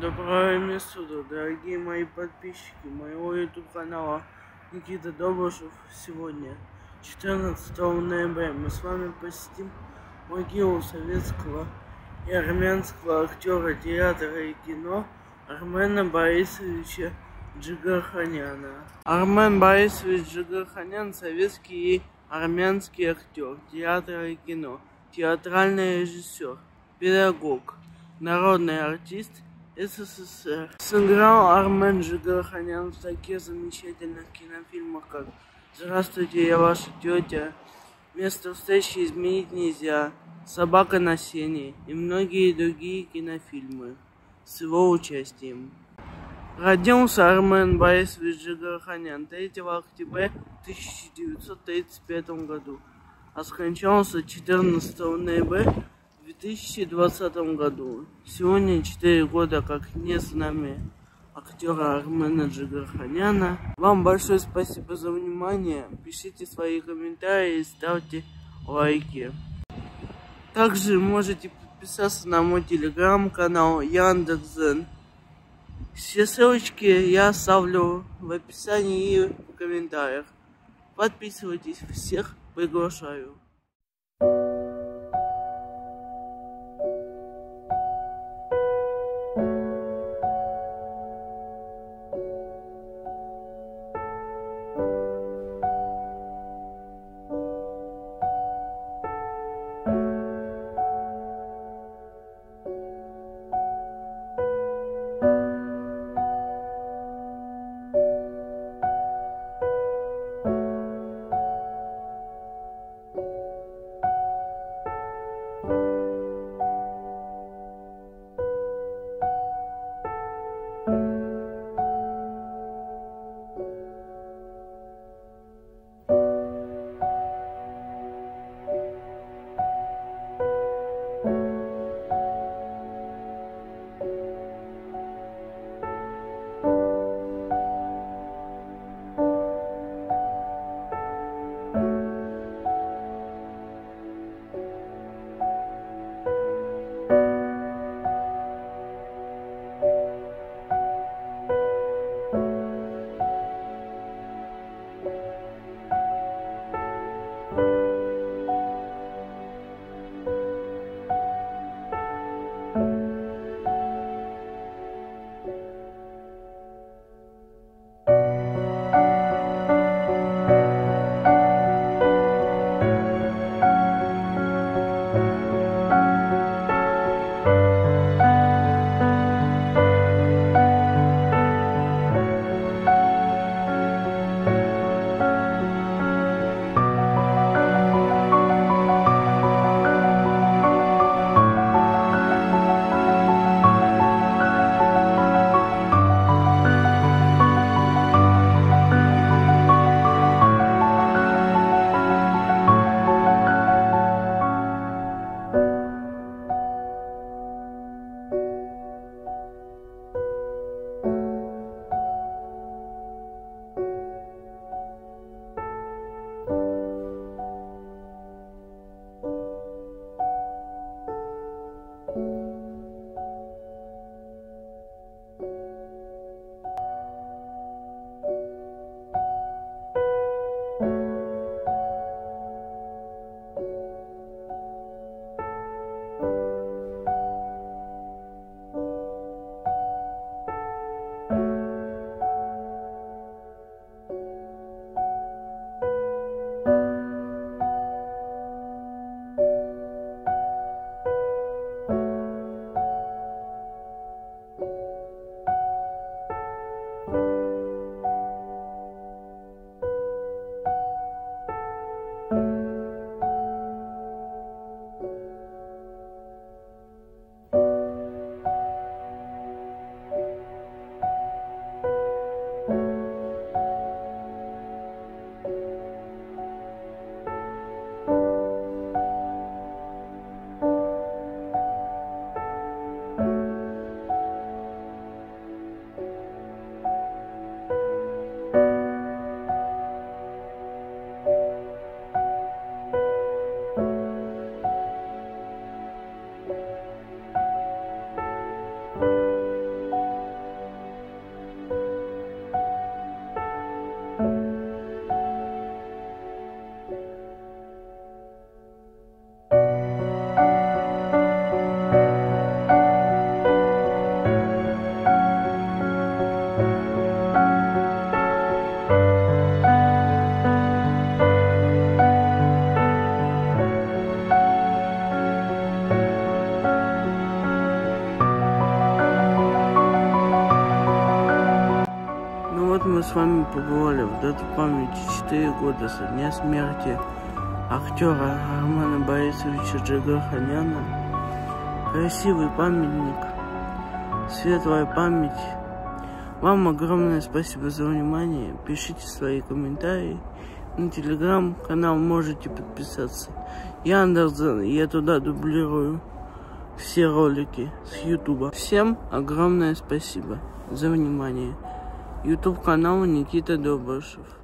Доброго места, дорогие мои подписчики моего YouTube канала Никита Добышев. Сегодня, 14 ноября, мы с вами посетим могилу советского и армянского актера театра и кино Армена Борисовича Джигарханяна. Армен Борисович Джигарханян – советский и армянский актер театра и кино, театральный режиссер, педагог, народный артист – СССР. Сыграл Армен Джигарханян в таких замечательных кинофильмах, как «Здравствуйте, я ваша тетя», «Место встречи изменить нельзя», «Собака на сене» и многие другие кинофильмы с его участием. Родился Армен Борисович Джигарханян 3 октября 1935 году, а скончался 14 ноября 2020 году. Сегодня 4 года как не с нами актера Армена Джигарханяна. Вам большое спасибо за внимание. Пишите свои комментарии, ставьте лайки. Также можете подписаться на мой телеграм-канал Яндекс.Зен. Все ссылочки я оставлю в описании и в комментариях. Подписывайтесь, всех приглашаю. С вами побывали в дату памяти 4 года со дня смерти актера Романа Борисовича Джигарханяна. Красивый памятник, светлая память. Вам огромное спасибо за внимание. Пишите свои комментарии. На телеграм-канал можете подписаться. Яндерзен, я туда дублирую все ролики с ютуба. Всем огромное спасибо за внимание. Ютуб канал Никита Добышев.